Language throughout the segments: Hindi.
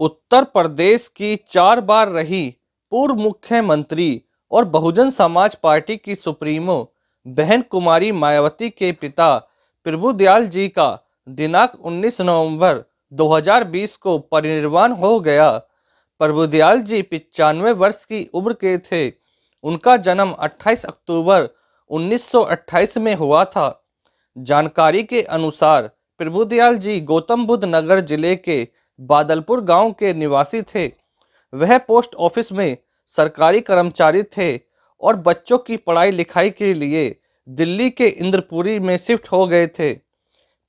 उत्तर प्रदेश की चार बार रही पूर्व मुख्यमंत्री और बहुजन समाज पार्टी की सुप्रीमो बहन कुमारी मायावती के पिता प्रभुदयाल जी का दिनांक 19 नवंबर 2020 को परिनिर्वाण हो गया। प्रभुदयाल जी पिचानवे वर्ष की उम्र के थे। उनका जन्म 28 अक्टूबर 1928 में हुआ था। जानकारी के अनुसार प्रभुदयाल जी गौतम बुद्ध नगर ज़िले के बादलपुर गाँव के निवासी थे। वह पोस्ट ऑफ़िस में सरकारी कर्मचारी थे और बच्चों की पढ़ाई लिखाई के लिए दिल्ली के इंद्रपुरी में शिफ्ट हो गए थे।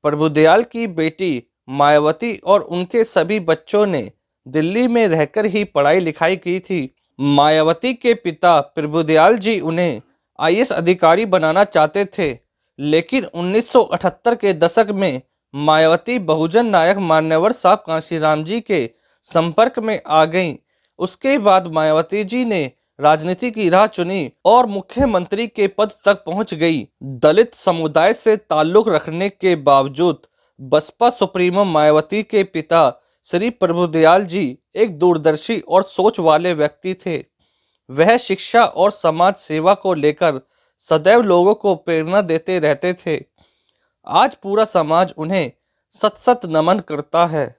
प्रभुदयाल की बेटी मायावती और उनके सभी बच्चों ने दिल्ली में रहकर ही पढ़ाई लिखाई की थी। मायावती के पिता प्रभुदयाल जी उन्हें आई अधिकारी बनाना चाहते थे, लेकिन 1978 के दशक में मायावती बहुजन नायक मान्यवर साहब कांशीराम जी के संपर्क में आ गईं। उसके बाद मायावती जी ने राजनीति की राह चुनी और मुख्यमंत्री के पद तक पहुँच गई। दलित समुदाय से ताल्लुक रखने के बावजूद बसपा सुप्रीमो मायावती के पिता श्री प्रभुदयाल जी एक दूरदर्शी और सोच वाले व्यक्ति थे। वह शिक्षा और समाज सेवा को लेकर सदैव लोगों को प्रेरणा देते रहते थे। आज पूरा समाज उन्हें सत सत नमन करता है।